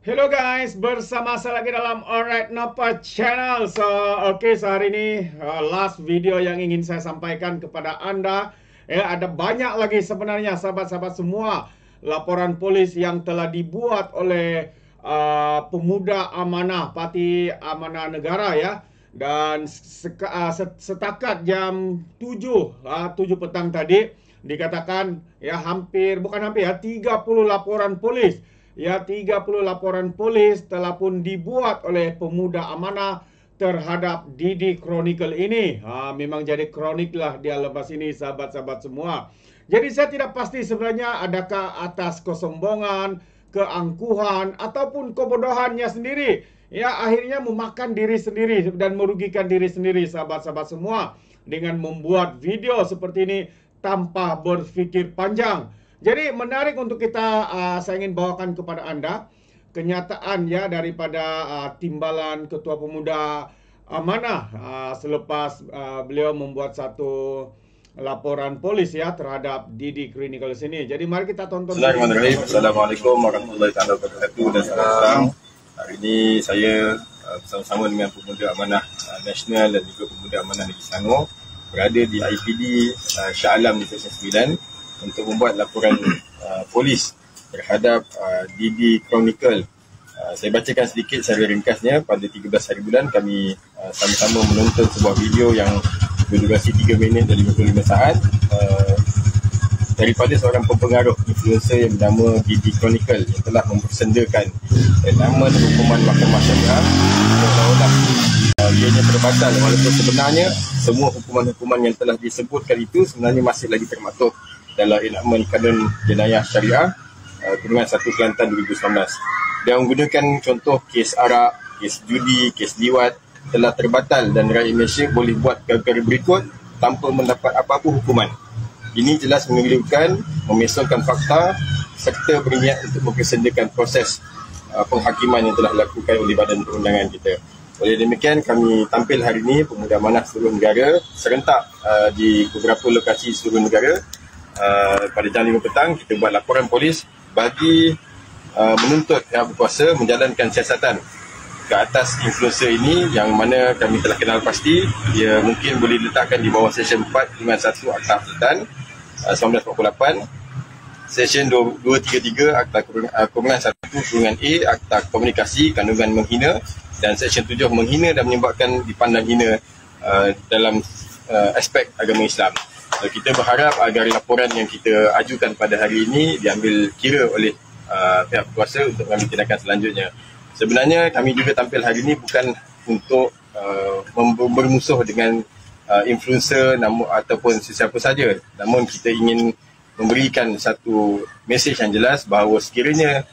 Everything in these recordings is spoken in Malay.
Hello guys, bersama saya lagi dalam Alright Napa Channel. So, okay, so hari ini uh, last video yang ingin saya sampaikan kepada anda. Ya, ada banyak lagi sebenarnya sahabat-sahabat semua laporan polis yang telah dibuat oleh uh, pemuda amanah Parti Amanah Negara ya. Dan seka, uh, setakat jam 7, uh, 7 petang tadi dikatakan ya hampir bukan hampir ya 30 laporan polis ya 30 laporan polis telah pun dibuat oleh pemuda amanah terhadap Didi Chronicle ini. Ha, memang jadi kronik lah dia lepas ini sahabat-sahabat semua. Jadi saya tidak pasti sebenarnya adakah atas kesombongan, keangkuhan ataupun kebodohannya sendiri. Ya akhirnya memakan diri sendiri dan merugikan diri sendiri sahabat-sahabat semua. Dengan membuat video seperti ini tanpa berfikir panjang. Jadi menarik untuk kita uh, saya ingin bawakan kepada anda kenyataan ya daripada uh, timbalan ketua pemuda amanah uh, selepas uh, beliau membuat satu laporan polis ya terhadap Didi Clinical sini. Jadi mari kita tonton. Bismillahirrahmanirrahim. Assalamualaikum warahmatullahi wabarakatuh dan selamat Hari ini saya uh, bersama-sama dengan pemuda amanah uh, nasional dan juga pemuda amanah Negeri Selangor berada di IPD uh, Shah Alam di Stesen 9 untuk membuat laporan uh, polis terhadap uh, DD Chronicle. Uh, saya bacakan sedikit secara ringkasnya. Pada 13 hari bulan kami uh, sama-sama menonton sebuah video yang berdurasi 3 minit dan 55 saat uh, daripada seorang pempengaruh influencer yang bernama DD Chronicle yang telah mempersendakan nama hukuman mahkamah syariah seolah-olah uh, ianya terbatal walaupun sebenarnya semua hukuman-hukuman yang telah disebutkan itu sebenarnya masih lagi termaktub dalam enakmen kanun jenayah syariah uh, kurungan 1 Kelantan 2019 dia menggunakan contoh kes arak, kes judi, kes liwat telah terbatal dan rakyat Malaysia boleh buat perkara berikut tanpa mendapat apa-apa hukuman. Ini jelas menunjukkan memesongkan fakta serta berniat untuk mempersendakan proses uh, penghakiman yang telah dilakukan oleh badan perundangan kita. Oleh demikian kami tampil hari ini pemuda manah seluruh negara serentak uh, di beberapa lokasi seluruh negara Uh, pada jam 5 petang kita buat laporan polis bagi uh, menuntut pihak berkuasa menjalankan siasatan ke atas influencer ini yang mana kami telah kenal pasti dia mungkin boleh diletakkan di bawah session 4 dengan satu Akta Sultan uh, 1948 session 233 Akta Kurungan 1 Kurungan A Akta Komunikasi Kandungan Menghina dan session 7 menghina dan menyebabkan dipandang hina uh, dalam uh, aspek agama Islam. So, kita berharap agar laporan yang kita ajukan pada hari ini diambil kira oleh uh, pihak berkuasa untuk mengambil tindakan selanjutnya. Sebenarnya kami juga tampil hari ini bukan untuk uh, bermusuh dengan uh, influencer namun, ataupun sesiapa saja. Namun kita ingin memberikan satu mesej yang jelas bahawa sekiranya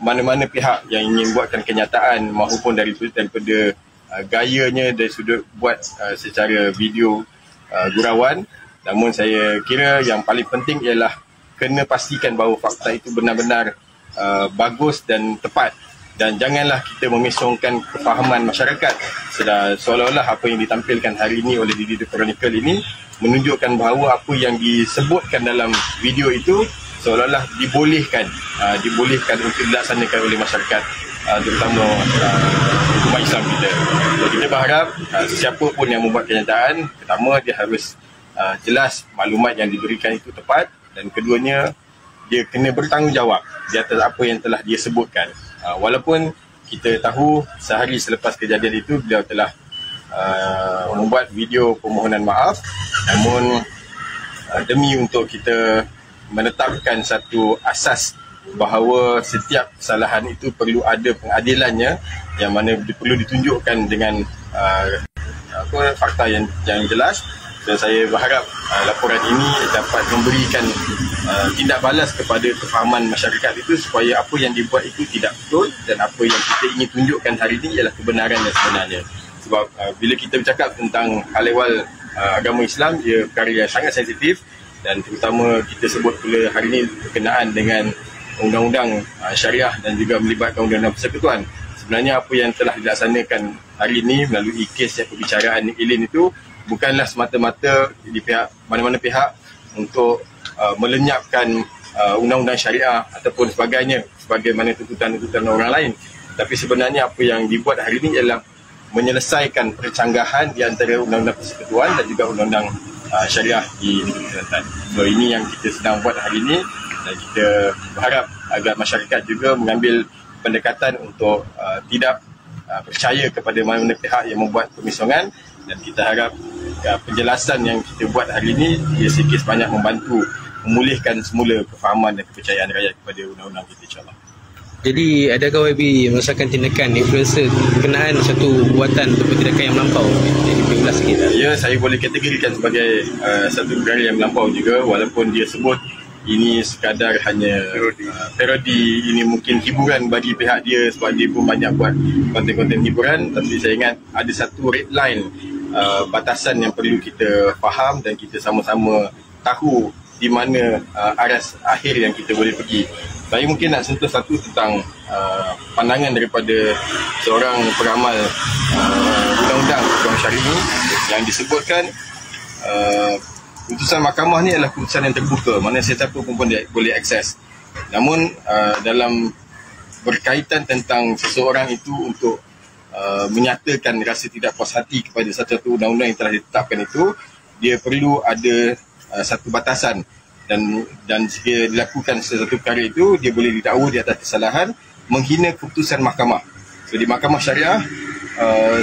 mana-mana pihak yang ingin buatkan kenyataan maupun dari daripada uh, gayanya dari sudut buat uh, secara video uh, gurauan Namun saya kira yang paling penting ialah kena pastikan bahawa fakta itu benar-benar uh, bagus dan tepat dan janganlah kita memesongkan kefahaman masyarakat sudah seolah-olah apa yang ditampilkan hari ini oleh Didi The Chronicle ini menunjukkan bahawa apa yang disebutkan dalam video itu seolah-olah dibolehkan uh, dibolehkan untuk dilaksanakan oleh masyarakat uh, terutama uh, umat Islam kita. So, kita berharap uh, sesiapa pun yang membuat kenyataan pertama dia harus uh, jelas maklumat yang diberikan itu tepat dan keduanya dia kena bertanggungjawab di atas apa yang telah dia sebutkan. Uh, walaupun kita tahu sehari selepas kejadian itu beliau telah uh, membuat video permohonan maaf namun uh, demi untuk kita menetapkan satu asas bahawa setiap kesalahan itu perlu ada pengadilannya yang mana perlu ditunjukkan dengan uh, apa fakta yang yang jelas dan saya berharap uh, laporan ini dapat memberikan uh, tindak balas kepada kefahaman masyarakat itu supaya apa yang dibuat itu tidak betul dan apa yang kita ingin tunjukkan hari ini ialah kebenaran yang sebenarnya. Sebab uh, bila kita bercakap tentang hal ehwal uh, agama Islam ia perkara yang sangat sensitif dan terutama kita sebut pula hari ini berkenaan dengan undang-undang uh, syariah dan juga melibatkan undang-undang persekutuan. Sebenarnya apa yang telah dilaksanakan hari ini melalui kes yang perbicaraan Ilin itu bukanlah semata-mata di pihak mana-mana pihak untuk uh, melenyapkan uh, undang-undang syariah ataupun sebagainya sebagaimana tuntutan-tuntutan orang lain tapi sebenarnya apa yang dibuat hari ini ialah menyelesaikan percanggahan di antara undang-undang persekutuan dan juga undang-undang uh, syariah di negeri Kelantan. So ini yang kita sedang buat hari ini dan kita berharap agar masyarakat juga mengambil pendekatan untuk uh, tidak uh, percaya kepada mana-mana pihak yang membuat pemisongan dan kita harap uh, penjelasan yang kita buat hari ini ia sikit sebanyak membantu memulihkan semula kefahaman dan kepercayaan rakyat kepada undang-undang kita insyaAllah. Jadi adakah YB merasakan tindakan influencer berkenaan satu buatan atau tindakan yang melampau? Jadi ulas sikit. Ya, saya boleh kategorikan sebagai uh, satu perkara yang melampau juga walaupun dia sebut ini sekadar hanya uh, parodi ini mungkin hiburan bagi pihak dia sebab dia pun banyak buat konten-konten hiburan tapi saya ingat ada satu red line uh, batasan yang perlu kita faham dan kita sama-sama tahu di mana uh, aras akhir yang kita boleh pergi. Saya mungkin nak sentuh satu tentang uh, pandangan daripada seorang peramal uh, undang-undang undang syari'i yang disebutkan uh, putusan mahkamah ni adalah putusan yang terbuka mana sesiapa pun boleh, boleh akses. Namun uh, dalam berkaitan tentang seseorang itu untuk uh, menyatakan rasa tidak puas hati kepada satu-satu undang-undang yang telah ditetapkan itu dia perlu ada uh, satu batasan dan dan jika dilakukan sesuatu perkara itu dia boleh didakwa di atas kesalahan menghina keputusan mahkamah. So di mahkamah syariah uh,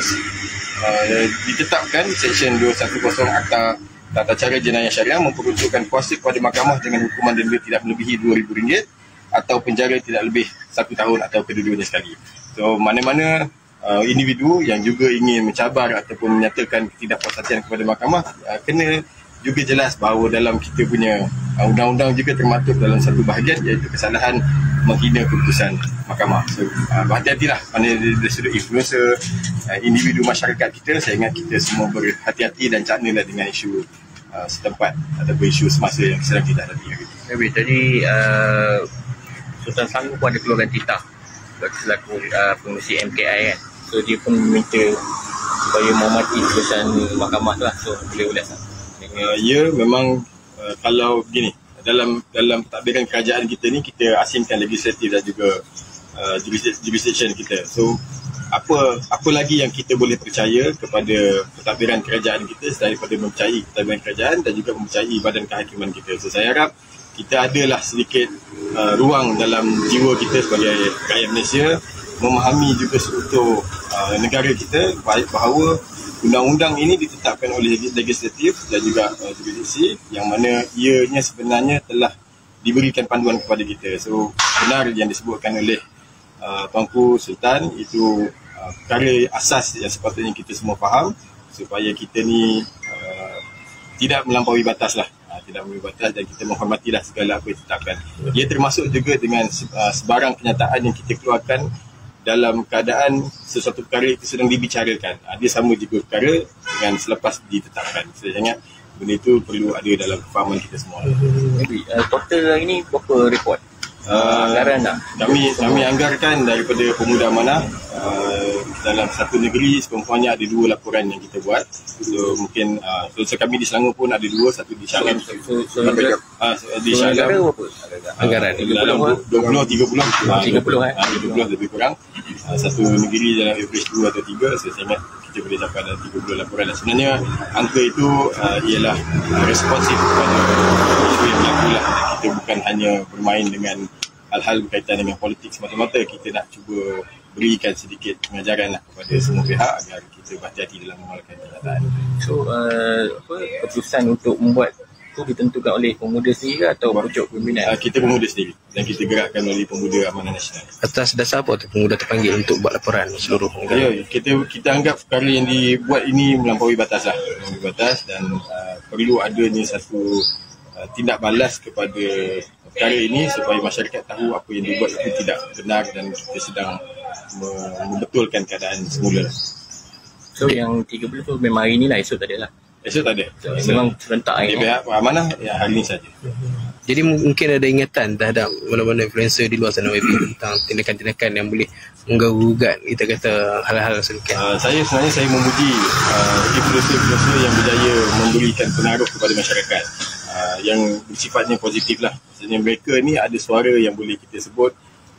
uh, ditetapkan seksyen 210 Akta Tata Cara Jenayah Syariah memperuntukkan kuasa kepada mahkamah dengan hukuman denda tidak melebihi RM2,000 atau penjara tidak lebih satu tahun atau kedua-duanya sekali. So mana-mana uh, individu yang juga ingin mencabar ataupun menyatakan ketidakpuasaan kepada mahkamah uh, kena juga jelas bahawa dalam kita punya uh, undang-undang juga termaktub dalam satu bahagian iaitu kesalahan menghina keputusan mahkamah. So, uh, berhati-hatilah mana dari sudut influencer uh, individu masyarakat kita. Saya ingat kita semua berhati-hati dan caknalah dengan isu uh, setempat ataupun isu semasa yang sedang kita hadapi. Tapi tadi uh, Sultan Selangor pun ada keluarkan titah selaku uh, pengurusi MKI kan. So dia pun meminta supaya menghormati keputusan mahkamah lah. So boleh ulas lah. Uh, ya memang uh, kalau begini dalam dalam pentadbiran kerajaan kita ni kita asingkan legislatif dan juga uh, jurisdiction kita. So apa apa lagi yang kita boleh percaya kepada pentadbiran kerajaan kita selain daripada mempercayai pentadbiran kerajaan dan juga mempercayai badan kehakiman kita? So saya harap kita adalah sedikit uh, ruang dalam jiwa kita sebagai rakyat Malaysia memahami juga seutuh uh, negara kita bahawa undang-undang ini ditetapkan oleh legislatif dan juga uh, jurisdiksi yang mana ianya sebenarnya telah diberikan panduan kepada kita. So benar yang disebutkan oleh uh, Tuanku Sultan itu uh, perkara asas yang sepatutnya kita semua faham supaya kita ni uh, tidak melampaui batas lah. Uh, tidak melampaui batas dan kita menghormatilah segala apa yang ditetapkan. Ia termasuk juga dengan uh, sebarang kenyataan yang kita keluarkan dalam keadaan sesuatu perkara itu sedang dibicarakan. Uh, dia sama juga perkara dengan selepas ditetapkan. Saya ingat benda itu perlu ada dalam kefahaman kita semua. Jadi, uh, total hari ini berapa rekod? Uh, anggaran tak? Kami kami anggarkan daripada pemuda amanah uh, dalam satu negeri sekurang-kurangnya ada dua laporan yang kita buat. So mungkin uh, so, kami di Selangor pun ada dua, satu di Shangam. So, so, so, so, uh, di Shangam. Anggaran 20 20 30 30 eh. 30 lebih kurang. Uh, satu negeri dalam average 2 atau 3 so, saya ingat kita boleh dapat dalam 30 laporan dan sebenarnya angka itu uh, ialah uh, responsif kepada isu yang berlaku lah kita bukan hanya bermain dengan hal-hal berkaitan dengan politik semata-mata kita nak cuba berikan sedikit pengajaran lah kepada semua pihak agar kita berhati-hati dalam mengeluarkan kenyataan. So, uh, apa keputusan untuk membuat itu ditentukan oleh pemuda sendiri atau pucuk pimpinan? Uh, kita pemuda sendiri dan kita gerakkan oleh pemuda Amanah Nasional. Atas dasar apa tu pemuda terpanggil untuk buat laporan seluruh negara? Ya, kita kita anggap perkara yang dibuat ini melampaui batas lah. Melampaui batas dan uh, perlu adanya satu uh, tindak balas kepada perkara ini supaya masyarakat tahu apa yang dibuat itu tidak benar dan kita sedang membetulkan keadaan semula. So yang 30 tu memang hari ni lah esok tak ada lah. Esok tak ada. So, memang serentak hari ni. Pihak mana ya hari ni saja. Jadi mungkin ada ingatan terhadap mana-mana influencer di luar sana web tentang tindakan-tindakan yang boleh mengganggu kita kata hal-hal sedemikian. Uh, saya sebenarnya saya memuji uh, influencer-influencer yang berjaya memberikan pengaruh kepada masyarakat. Uh, uh, yang sifatnya positif lah. Maksudnya mereka ni ada suara yang boleh kita sebut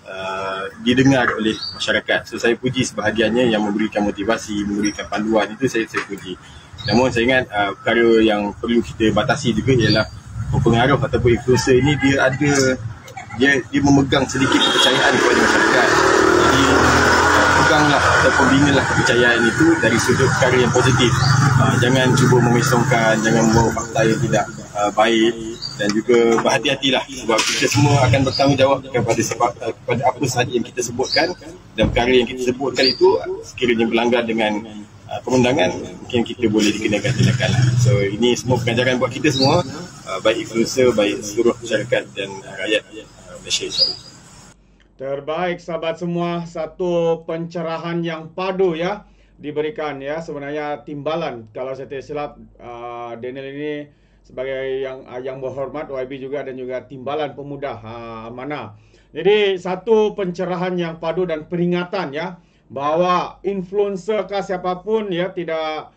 uh, didengar oleh masyarakat. So saya puji sebahagiannya yang memberikan motivasi, memberikan panduan itu saya saya puji. Namun saya ingat uh, perkara yang perlu kita batasi juga ialah pengaruh ataupun influencer ini dia ada dia dia memegang sedikit kepercayaan kepada masyarakat. Jadi uh, peganglah ataupun binalah kepercayaan itu dari sudut perkara yang positif. Uh, jangan cuba memesongkan, jangan membawa fakta yang tidak uh, baik dan juga berhati-hatilah sebab kita semua akan bertanggungjawab kepada sebab uh, kepada apa sahaja yang kita sebutkan dan perkara yang kita sebutkan itu sekiranya berlanggar dengan uh, perundangan mungkin kita boleh dikenakan tindakan lah. So ini semua pengajaran buat kita semua uh, baik influencer, baik seluruh masyarakat dan uh, rakyat uh, Malaysia insyaAllah. Terbaik sahabat semua, satu pencerahan yang padu ya diberikan ya sebenarnya timbalan kalau saya tidak silap uh, Daniel ini sebagai yang uh, yang berhormat YB juga dan juga timbalan pemuda uh, mana. Jadi satu pencerahan yang padu dan peringatan ya bahawa influencer kah siapapun ya tidak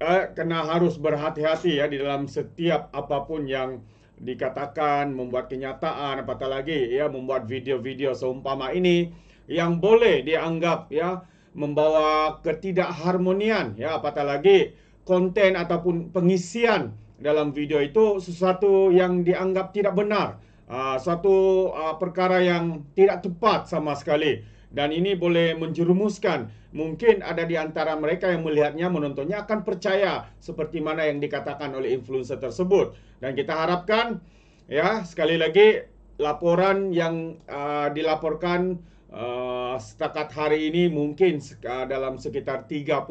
eh, kena harus berhati-hati ya di dalam setiap apapun yang dikatakan membuat kenyataan apatah lagi ya membuat video-video seumpama ini yang boleh dianggap ya membawa ketidakharmonian ya apatah lagi konten ataupun pengisian dalam video itu sesuatu yang dianggap tidak benar. Uh, suatu uh, perkara yang tidak tepat sama sekali. Dan ini boleh menjerumuskan. Mungkin ada di antara mereka yang melihatnya menontonnya akan percaya seperti mana yang dikatakan oleh influencer tersebut. Dan kita harapkan ya sekali lagi laporan yang uh, dilaporkan uh, setakat hari ini mungkin uh, dalam sekitar 30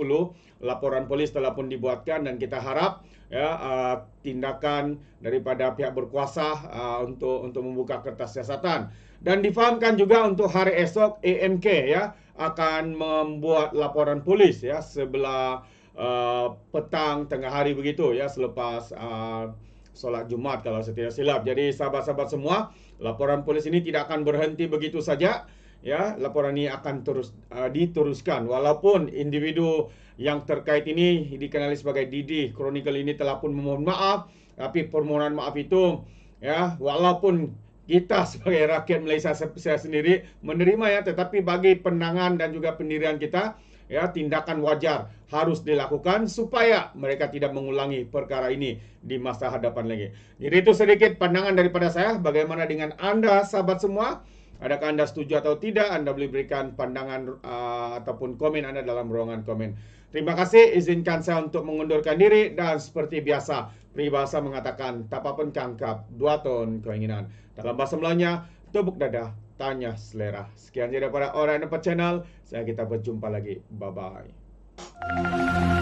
laporan polis telah pun dibuatkan dan kita harap ya uh, tindakan daripada pihak berkuasa uh, untuk untuk membuka kertas siasatan dan difahamkan juga untuk hari esok AMK ya akan membuat laporan polis ya sebelah uh, petang tengah hari begitu ya selepas uh, solat Jumat kalau saya tidak silap. Jadi sahabat-sahabat semua, laporan polis ini tidak akan berhenti begitu saja. Ya, laporan ini akan terus uh, diteruskan walaupun individu yang terkait ini dikenali sebagai Didi Chronicle ini telah pun memohon maaf, tapi permohonan maaf itu ya walaupun kita sebagai rakyat Malaysia saya sendiri menerima ya tetapi bagi penangan dan juga pendirian kita ya tindakan wajar harus dilakukan supaya mereka tidak mengulangi perkara ini di masa hadapan lagi. Jadi itu sedikit pandangan daripada saya bagaimana dengan Anda sahabat semua? Adakah Anda setuju atau tidak? Anda boleh berikan pandangan uh, ataupun komen Anda dalam ruangan komen. Terima kasih izinkan saya untuk mengundurkan diri dan seperti biasa peribahasa mengatakan tak apa pun kangkap dua ton keinginan. Dalam bahasa Melayunya, tepuk dada, tanya selera. Sekian jadi daripada Orang Nampak Channel. Saya kita berjumpa lagi. Bye-bye.